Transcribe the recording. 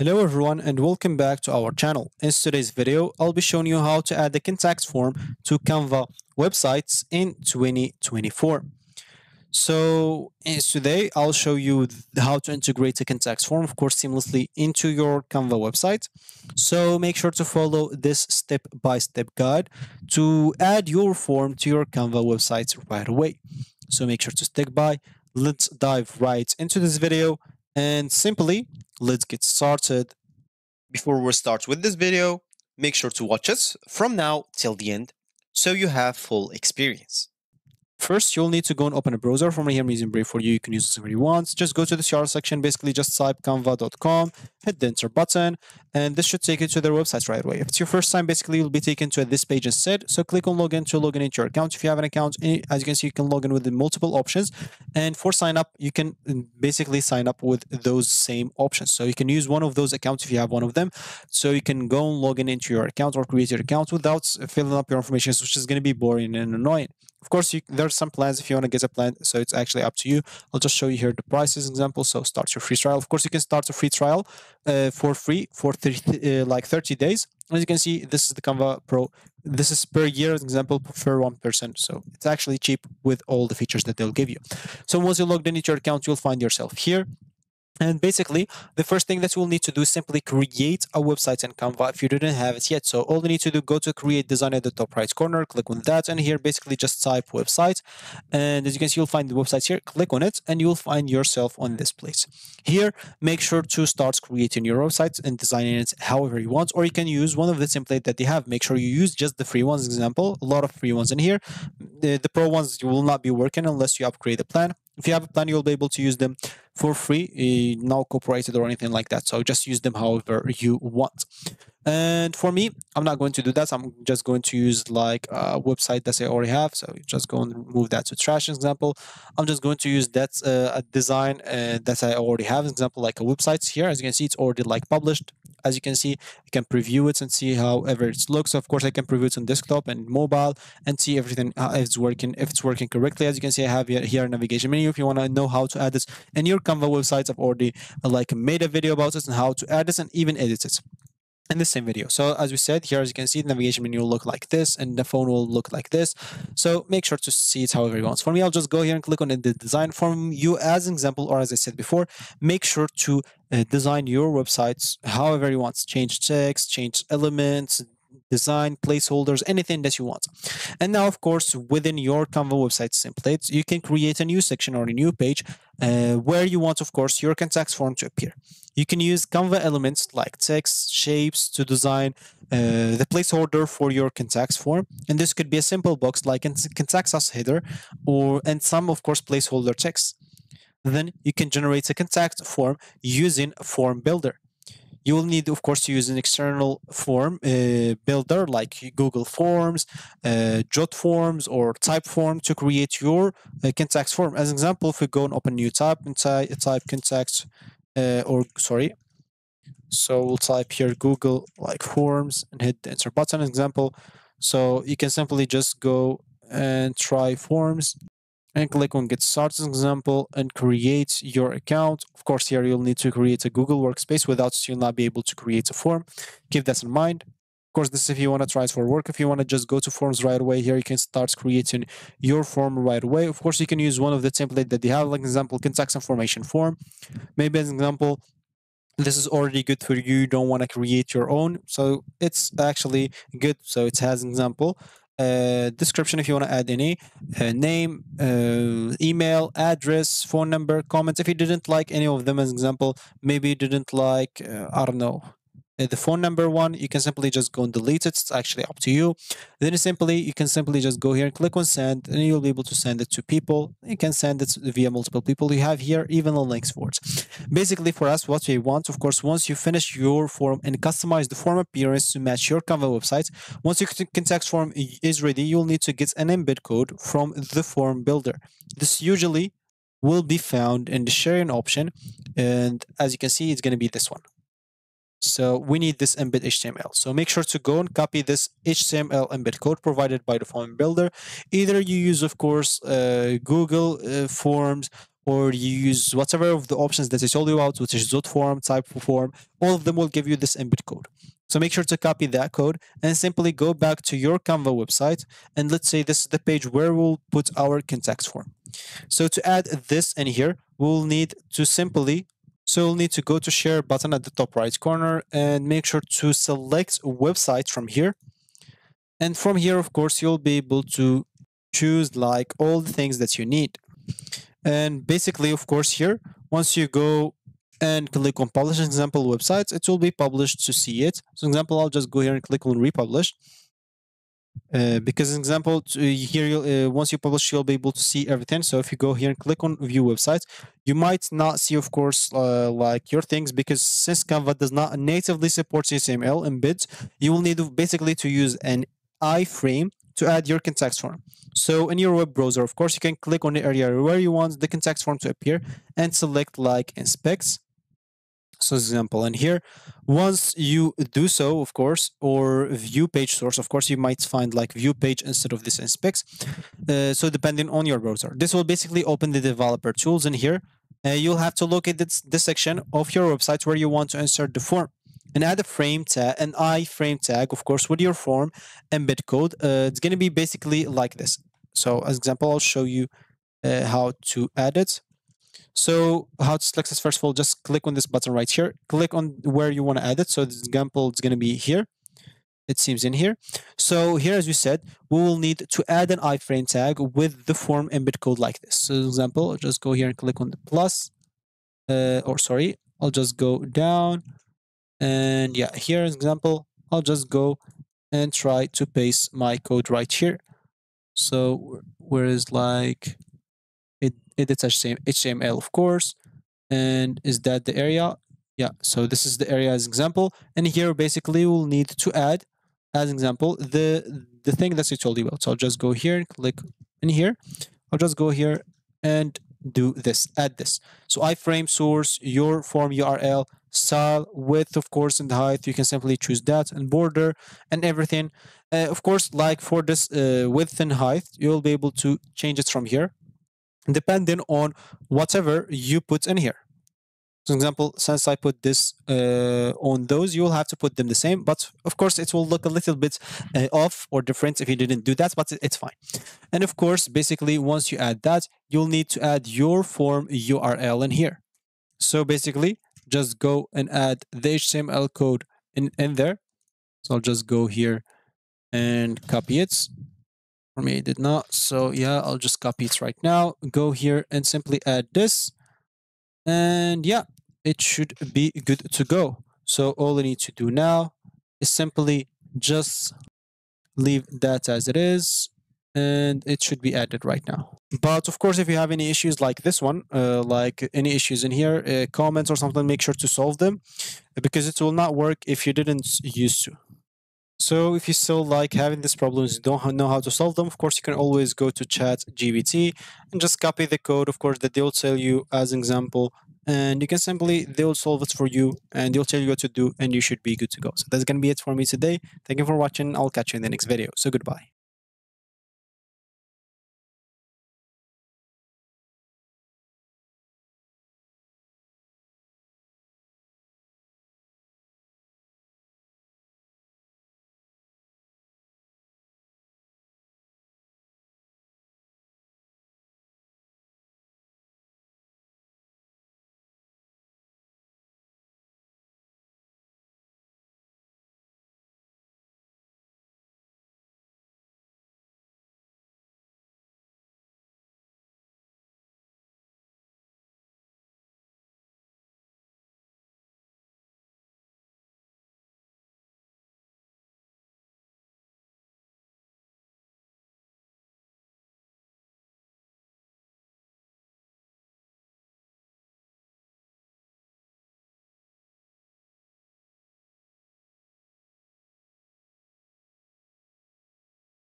Hello everyone and welcome back to our channel. In today's video, I'll be showing you how to add the contact form to Canva websites in 2024. So today I'll show you how to integrate a contact form, of course, seamlessly into your Canva website. So make sure to follow this step-by-step -step guide to add your form to your Canva website right away. So make sure to stick by. Let's dive right into this video and simply let's get started. Before we start with this video, make sure to watch us from now till the end so you have full experience. First, you'll need to go and open a browser. For me here, I'm using Brave for you. You can use whatever you want. Just go to the CR section. Basically, just type canva.com, hit the enter button, and this should take you to their website right away. If it's your first time, basically, you'll be taken to this page instead. So click on login to log in into your account. If you have an account, eh, as you can see, you can log in with the multiple options. And for sign up, you can mm, basically sign up with those same options. So you can use one of those accounts if you have one of them. So you can go and log in into your account or create your account without filling up your information, which is going to be boring and annoying. Of course, you, are some plans if you want to get a plan, so it's actually up to you. I'll just show you here the prices example. So start your free trial. Of course, you can start a free trial uh, for free for 30, uh, like 30 days. As you can see, this is the Canva Pro. This is per year example for one person. So it's actually cheap with all the features that they'll give you. So once you logged in into your account, you'll find yourself here. And basically, the first thing that we'll need to do is simply create a website in Canva if you didn't have it yet. So all you need to do, go to create design at the top right corner, click on that, and here basically just type website. And as you can see, you'll find the website here, click on it, and you'll find yourself on this place. Here, make sure to start creating your website and designing it however you want, or you can use one of the templates that they have. Make sure you use just the free ones example, a lot of free ones in here. The, the pro ones you will not be working unless you upgrade the plan. If you have a plan, you'll be able to use them for free, uh, not copyrighted or anything like that. So just use them however you want. And for me, I'm not going to do that. I'm just going to use like a website that I already have. So just go and move that to trash example. I'm just going to use that uh, a design uh, that I already have. An Example like a website here. As you can see, it's already like published. As you can see, you can preview it and see however it looks. Of course, I can preview it on desktop and mobile and see everything uh, if it's working if it's working correctly. As you can see, I have here, a navigation menu. If you want to know how to add this in your Canva websites, I've already uh, like made a video about this and how to add this and even edit it in the same video. So as we said, here as you can see, the navigation menu will look like this and the phone will look like this. So make sure to see it however you want. For me, I'll just go here and click on the design form you as an example, or as I said before, make sure to uh, design your websites however you want. Change text, change elements, design, placeholders, anything that you want. And now, of course, within your Canva website templates, you can create a new section or a new page uh, where you want, of course, your contacts form to appear. You can use Canva elements like text, shapes to design uh, the placeholder for your contacts form. And this could be a simple box like a contacts us header or and some, of course, placeholder text. Then you can generate a contact form using Form Builder you will need, of course, to use an external form uh, builder like Google Forms, uh, Jot Forms, or Typeform to create your uh, contacts form. As an example, if we go and open new tab and ty type contacts, uh, or sorry, so we'll type here Google like Forms and hit the enter button. Example, so you can simply just go and try forms and click on get started example and create your account. Of course, here you'll need to create a Google workspace without you'll not be able to create a form. Keep that in mind. Of course, this if you want to try it for work. If you want to just go to forms right away, here you can start creating your form right away. Of course, you can use one of the template that they have, like example, contact information form. Maybe as an example, this is already good for you. You don't want to create your own. So it's actually good. So it has an example uh, description if you want to add any uh, name uh, email address phone number comments. If you didn't like any of them as an example maybe you didn't like uh, i don't know the phone number one you can simply just go and delete it. It's actually up to you. Then simply you can simply just go here and click on send and you'll be able to send it to people. You can send it via multiple people. You have here even the links for it. Basically for us what we want of course once you finish your form and customize the form appearance to match your canva website once your contact form is ready you'll need to get an embed code from the form builder. This usually will be found in the sharing option and as you can see it's going to be this one so we need this embed HTML. So make sure to go and copy this HTML embed code provided by the form builder. Either you use, of course, uh, Google uh, Forms or you use whatever of the options that I told you about, which is Jot form, type form, all of them will give you this embed code. So make sure to copy that code and simply go back to your Canva website. And let's say this is the page where we'll put our contact form. So to add this in here, we'll need to simply so you'll need to go to share button at the top right corner and make sure to select website from here. And from here, of course, you'll be able to choose like all the things that you need. And basically, of course, here, once you go and click on publish example websites, it will be published to see it. So example, I'll just go here and click on republish. Uh, because example here uh, once you publish you'll be able to see everything. So if you go here and click on view websites you might not see of course uh, like your things because since canva does not natively support html embeds you will need to basically to use an iframe to add your context form. So in your web browser of course you can click on the area where you want the context form to appear and select like inspects so example. And here once you do so of course or view page source of course you might find like view page instead of this inspects uh, so depending on your browser. This will basically open the developer tools in here. Uh, you'll have to look at this, this section of your website where you want to insert the form. And add a frame tag an iframe tag of course with your form embed code. Uh, it's going to be basically like this. So as example i'll show you uh, how to add it so how to select this? First of all, just click on this button right here. Click on where you want to add it. So this example, it's going to be here. It seems in here. So here, as we said, we will need to add an iframe tag with the form embed code like this. So example, I'll just go here and click on the plus, uh, or sorry, I'll just go down. And yeah, here, example, I'll just go and try to paste my code right here. So where is like edits HTML, of course. And is that the area? Yeah, so this is the area as example. And here basically we'll need to add as example the the thing that I told you about. So I'll just go here and click in here. I'll just go here and do this, add this. So iframe source, your form URL, style, width, of course, and height. You can simply choose that and border and everything. Uh, of course, like for this uh, width and height, you'll be able to change it from here depending on whatever you put in here. For example, since I put this uh, on those, you will have to put them the same. But of course, it will look a little bit uh, off or different if you didn't do that, but it's fine. And of course, basically, once you add that, you'll need to add your form URL in here. So basically, just go and add the HTML code in, in there. So I'll just go here and copy it for me, it did not. So yeah, I'll just copy it right now. Go here and simply add this. And yeah, it should be good to go. So all I need to do now is simply just leave that as it is and it should be added right now. But of course, if you have any issues like this one, uh, like any issues in here, uh, comments or something, make sure to solve them because it will not work if you didn't used to. So if you still like having these problems, you don't know how to solve them, of course, you can always go to ChatGPT and just copy the code, of course, that they'll tell you as an example. And you can simply, they'll solve it for you and they'll tell you what to do and you should be good to go. So that's going to be it for me today. Thank you for watching. I'll catch you in the next video. So goodbye.